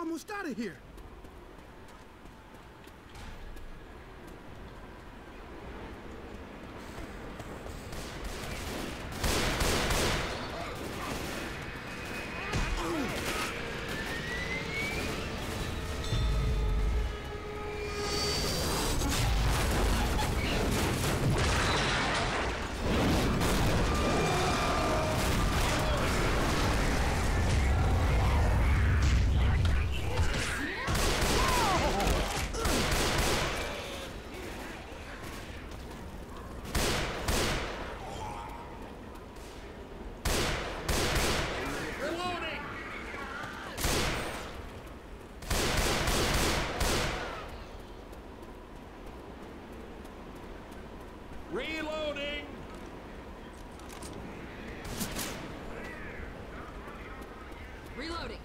almost out of here. Reloading! Reloading.